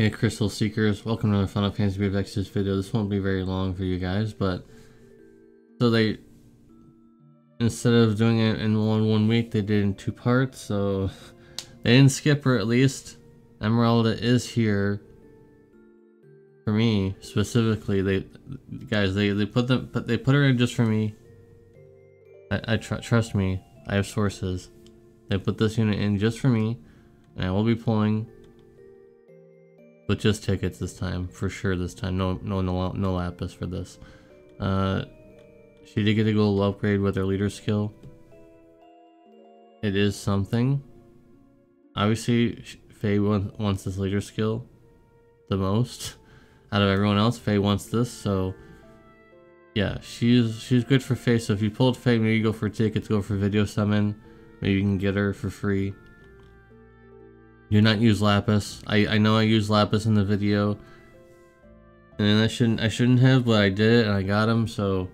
Hey Crystal Seekers, welcome to another Final Fantasy Brave Exvius video. This won't be very long for you guys, but so they instead of doing it in one one week, they did in two parts. So they didn't skip her at least. Emeralda is here for me specifically. They guys they they put them but they put her in just for me. I, I tr trust me. I have sources. They put this unit in just for me, and I will be pulling but just tickets this time, for sure this time. No no no, no lapis for this. Uh, she did get a gold upgrade with her leader skill. It is something. Obviously, Faye wants this leader skill the most out of everyone else. Faye wants this, so yeah, she's she's good for Faye. So if you pulled Faye, maybe go for tickets, go for video summon. Maybe you can get her for free. Do not use lapis. I, I know I used lapis in the video. And I shouldn't I shouldn't have, but I did it and I got him, so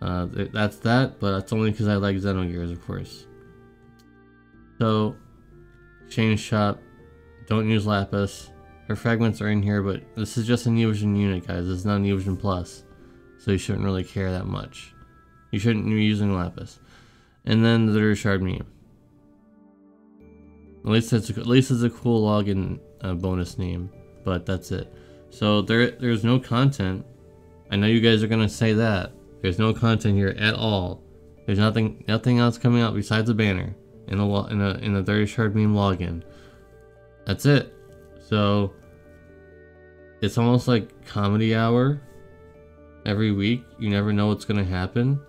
uh, that's that, but that's only because I like Xenogears, of course. So, change shop, don't use lapis. Her fragments are in here, but this is just an Evogen unit, guys. Is not an Evogen Plus, so you shouldn't really care that much. You shouldn't be using lapis. And then the Shard meme. At least it's a, at least it's a cool login uh, bonus name, but that's it. So there there's no content. I know you guys are gonna say that. There's no content here at all. There's nothing nothing else coming out besides a banner in a in a in a 30 shard meme login. That's it. So it's almost like comedy hour every week. You never know what's gonna happen.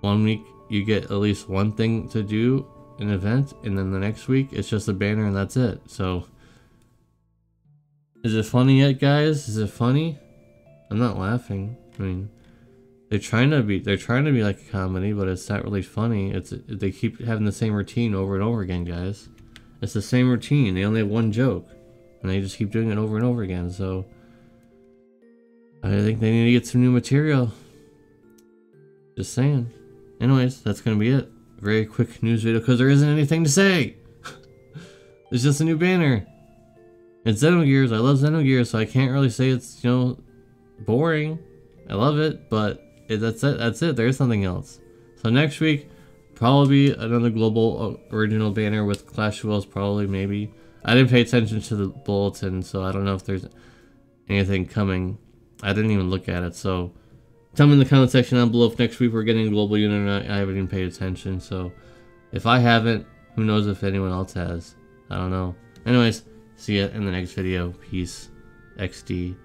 One week you get at least one thing to do an event, and then the next week it's just a banner and that's it. So, is it funny yet, guys? Is it funny? I'm not laughing. I mean, they're trying to be they're trying to be like a comedy, but it's not really funny. It's they keep having the same routine over and over again, guys. It's the same routine. They only have one joke, and they just keep doing it over and over again. So, I think they need to get some new material. Just saying. Anyways, that's gonna be it very quick news video because there isn't anything to say. it's just a new banner. It's Xenogears. I love Xenogears, so I can't really say it's, you know, boring. I love it, but it, that's it. That's it. There's something else. So next week, probably another global uh, original banner with Clash of probably, maybe. I didn't pay attention to the bulletin, so I don't know if there's anything coming. I didn't even look at it, so Tell me in the comment section down below if next week we're getting global unit or not. I haven't even paid attention, so if I haven't, who knows if anyone else has. I don't know. Anyways, see ya in the next video. Peace. XD.